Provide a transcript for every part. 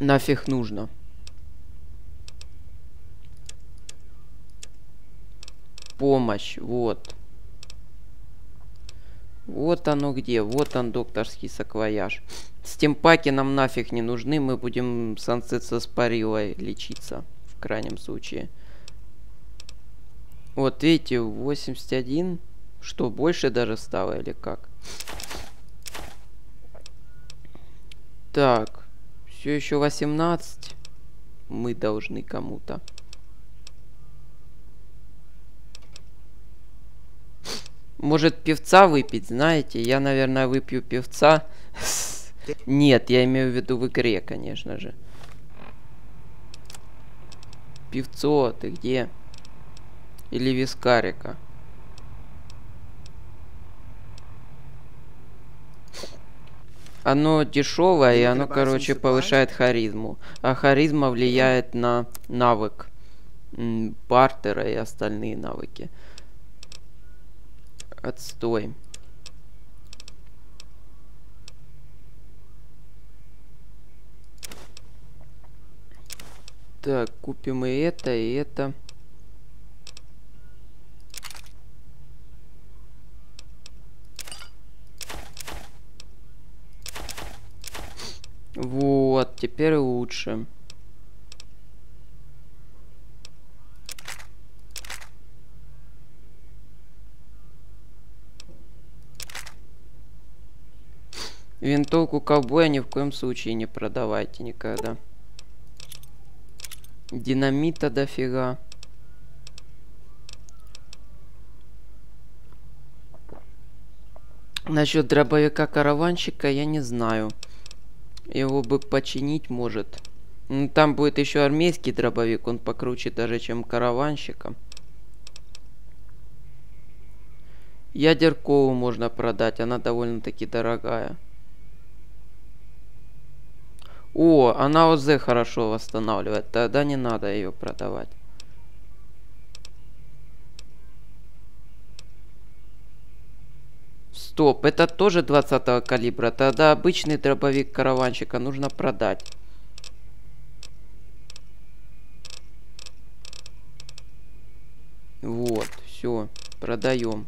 нафиг нужно. Помощь, вот. Вот оно где, вот он докторский саквояж. Стимпаки нам нафиг не нужны, мы будем сансеться с парилой лечиться, в крайнем случае. Вот видите, 81. Что, больше даже стало или как? Так, все еще 18. Мы должны кому-то. Может, певца выпить, знаете? Я, наверное, выпью певца. Нет, я имею в виду в игре, конечно же. Певцо, ты где? Или вискарика? Оно дешевое, и оно, короче, повышает харизму. А харизма влияет на навык бартера и остальные навыки. Отстой. Так, купим и это, и это. Вот, теперь лучше. Винтовку ковбоя ни в коем случае не продавайте никогда. Динамита дофига. Насчет дробовика караванщика я не знаю. Его бы починить может. Ну, там будет еще армейский дробовик, он покруче даже, чем караванщика. Ядеркову можно продать, она довольно-таки дорогая. О, она ОЗ хорошо восстанавливает. Тогда не надо ее продавать. Стоп, это тоже 20 калибра. Тогда обычный дробовик караванщика нужно продать. Вот, все, продаем.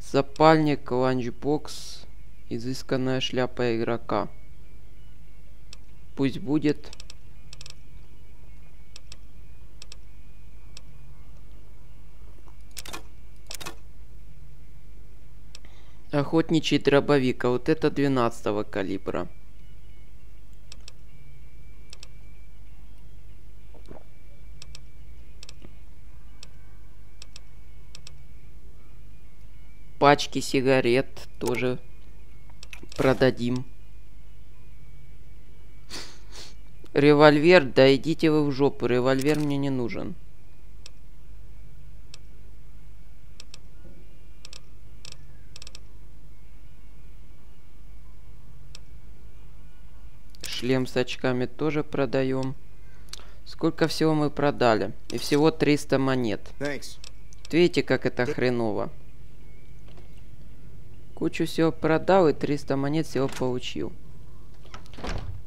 Запальник, ланчбокс. Изысканная шляпа игрока. Пусть будет. Охотничий дробовик, а вот это 12 калибра. Пачки сигарет тоже продадим. Револьвер, да идите вы в жопу, револьвер мне не нужен. Шлем с очками тоже продаем. Сколько всего мы продали? И всего 300 монет. Thanks. Видите, как это хреново. Кучу всего продал и 300 монет всего получил.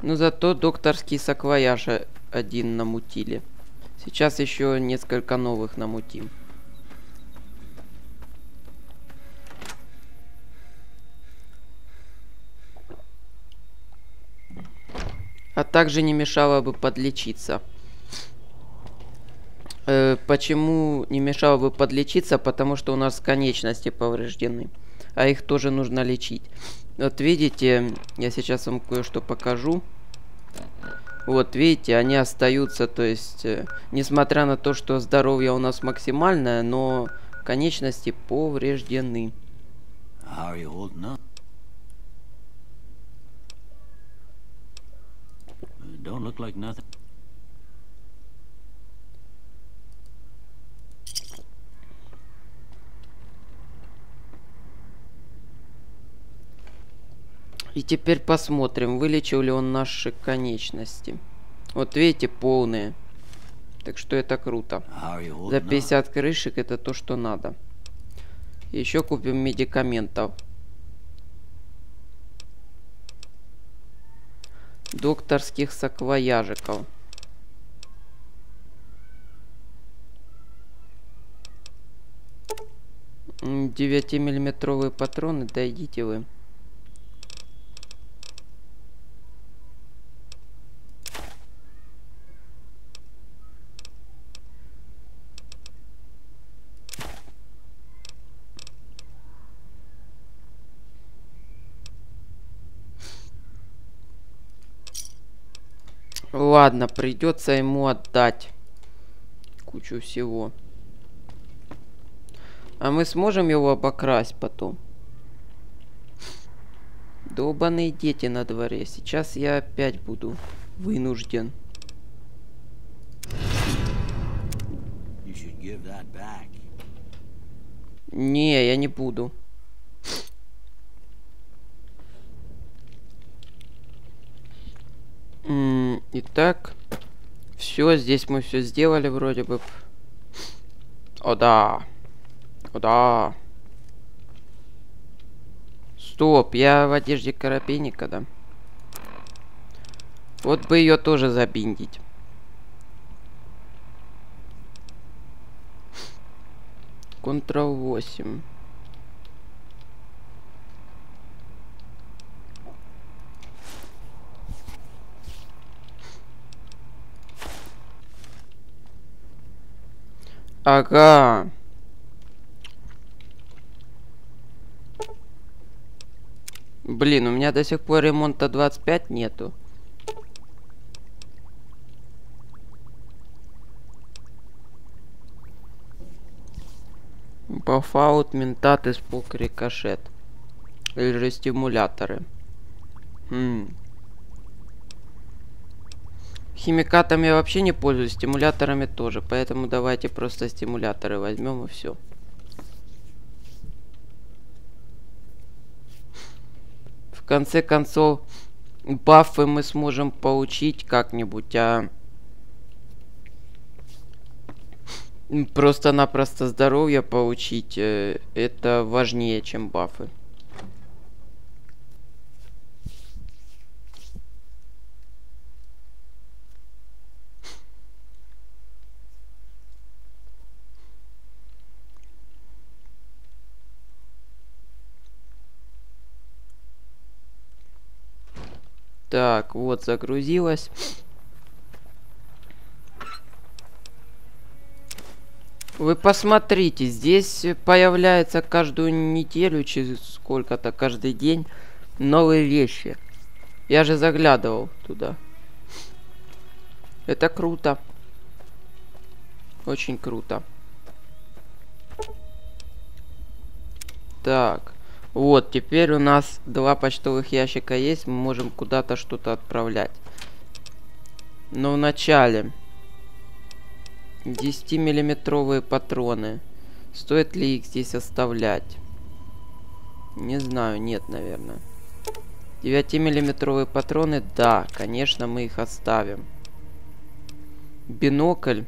Но зато докторский саквояж один намутили. Сейчас еще несколько новых намутим. А также не мешало бы подлечиться. Э, почему не мешало бы подлечиться? Потому что у нас конечности повреждены а их тоже нужно лечить. Вот видите, я сейчас вам кое-что покажу. Вот, видите, они остаются, то есть, э, несмотря на то, что здоровье у нас максимальное, но конечности повреждены. Don't look like nothing. И теперь посмотрим, вылечил ли он наши конечности. Вот видите, полные. Так что это круто. За 50 крышек это то, что надо. Еще купим медикаментов. Докторских саквояжиков. Девятимиллиметровые патроны, да идите вы. Ладно, придется ему отдать кучу всего. А мы сможем его обокрасть потом? Долбаные дети на дворе. Сейчас я опять буду вынужден. Не, я не буду. Итак, все, здесь мы все сделали вроде бы. О да. О да. Стоп, я в одежде карапейника, да? Вот бы ее тоже забиндить. Ctrl 8. Ага. Блин, у меня до сих пор ремонта 25 нету. Бафаут, ментат, испуг, рикошет. Или же стимуляторы. Хм. Химикатами я вообще не пользуюсь, стимуляторами тоже. Поэтому давайте просто стимуляторы возьмем и все. В конце концов, бафы мы сможем получить как-нибудь, а... Просто-напросто здоровье получить, э, это важнее, чем бафы. Так, вот загрузилась. Вы посмотрите, здесь появляется каждую неделю, через сколько-то, каждый день новые вещи. Я же заглядывал туда. Это круто. Очень круто. Так. Вот, теперь у нас два почтовых ящика есть, мы можем куда-то что-то отправлять. Но вначале 10-миллиметровые патроны. Стоит ли их здесь оставлять? Не знаю, нет, наверное. 9-миллиметровые патроны, да, конечно, мы их оставим. Бинокль.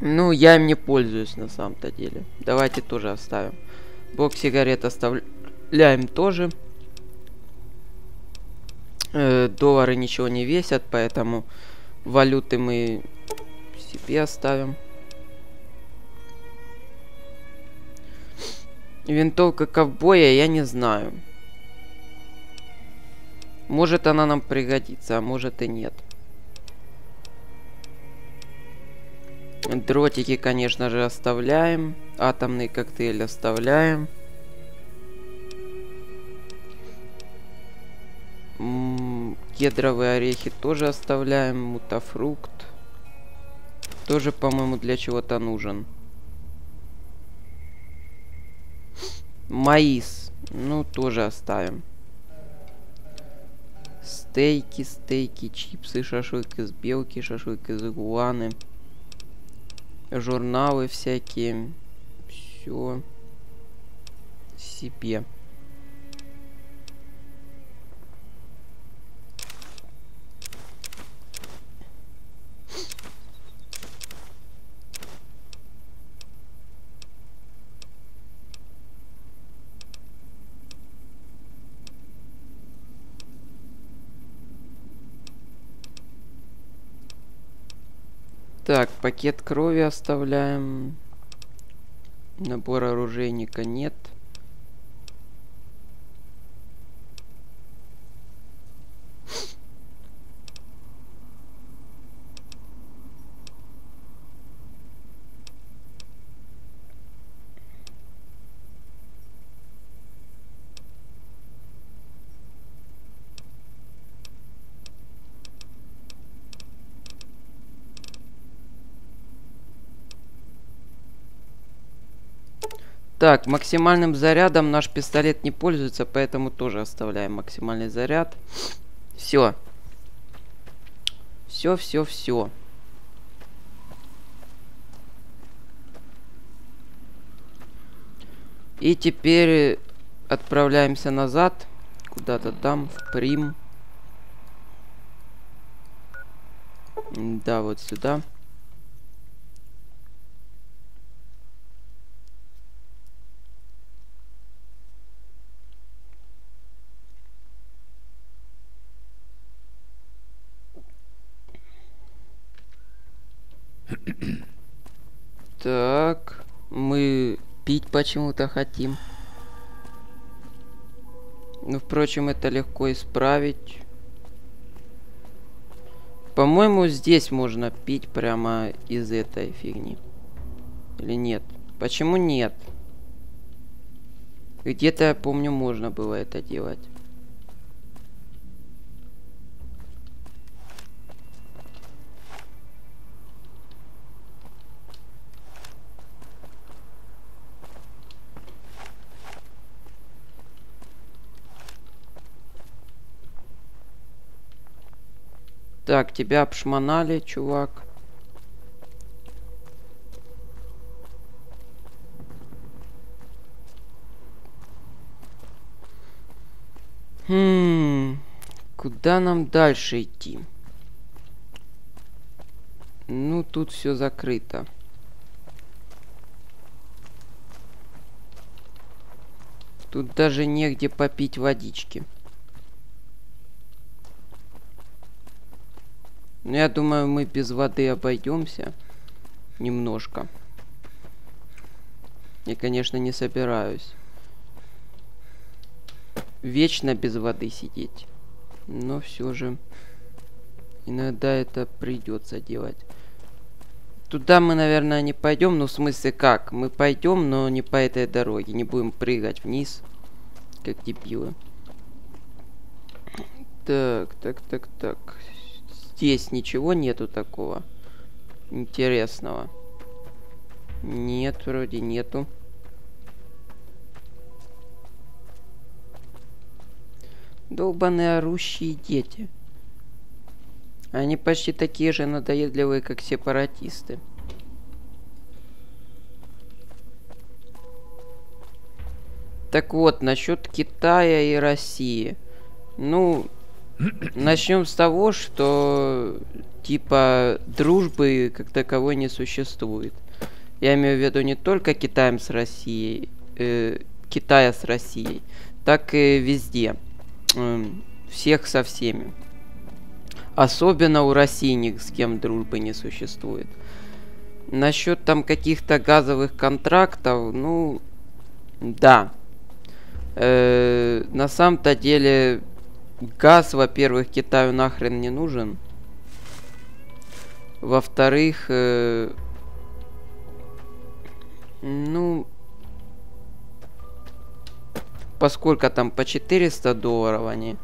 Ну, я им не пользуюсь на самом-то деле. Давайте тоже оставим. Бок сигарет оставляем тоже. Э, доллары ничего не весят, поэтому валюты мы себе оставим. Винтовка ковбоя я не знаю. Может она нам пригодится, а может и нет. Дротики, конечно же, оставляем. Атомный коктейль оставляем. кедровые орехи тоже оставляем. Мутафрукт. Тоже, по-моему, для чего-то нужен. Маис. Ну, тоже оставим. Стейки, стейки, чипсы, шашлык из белки, шашлык из игуаны журналы всякие. Все себе. Так, пакет крови оставляем. Набор оружейника нет. Так, максимальным зарядом наш пистолет не пользуется, поэтому тоже оставляем максимальный заряд. Все. Все, все, все. И теперь отправляемся назад. Куда-то там, в Прим. Да, вот сюда. Так, мы пить почему-то хотим. Ну, впрочем, это легко исправить. По-моему, здесь можно пить прямо из этой фигни. Или нет? Почему нет? Где-то, я помню, можно было это делать. Так, тебя обшмонали, чувак. Хм, куда нам дальше идти? Ну, тут все закрыто. Тут даже негде попить водички. Ну, я думаю, мы без воды обойдемся. Немножко. Я, конечно, не собираюсь. Вечно без воды сидеть. Но все же... Иногда это придется делать. Туда мы, наверное, не пойдем. Ну, в смысле, как? Мы пойдем, но не по этой дороге. Не будем прыгать вниз, как дебилы. Так, так, так, так здесь ничего нету такого интересного. Нет, вроде нету. Долбаные орущие дети. Они почти такие же надоедливые, как сепаратисты. Так вот, насчет Китая и России. Ну, Начнем с того, что типа дружбы как таковой не существует. Я имею в виду не только Китаем с Россией, э, Китая с Россией, так и везде. Э, всех со всеми. Особенно у России с кем дружбы не существует. Насчет там каких-то газовых контрактов, ну, да. Э, на самом-то деле Газ, во-первых, Китаю нахрен не нужен. Во-вторых, э, ну, поскольку там по 400 долларов они,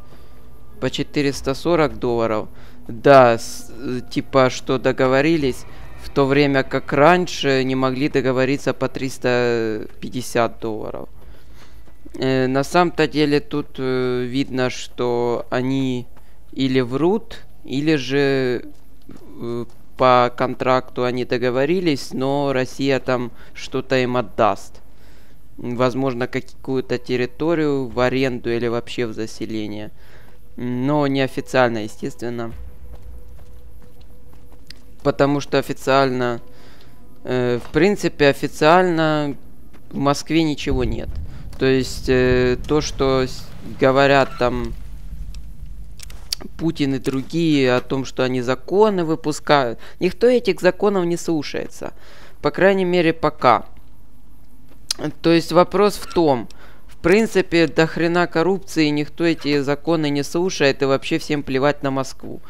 по 440 долларов, да, с, типа, что договорились, в то время как раньше не могли договориться по 350 долларов. Э, на самом-то деле тут э, видно, что они или врут, или же э, по контракту они договорились, но Россия там что-то им отдаст. Возможно, какую-то территорию в аренду или вообще в заселение. Но неофициально, естественно. Потому что официально... Э, в принципе, официально в Москве ничего нет. То есть э, то, что говорят там Путин и другие о том, что они законы выпускают. Никто этих законов не слушается. По крайней мере, пока. То есть вопрос в том, в принципе, до хрена коррупции никто эти законы не слушает и вообще всем плевать на Москву.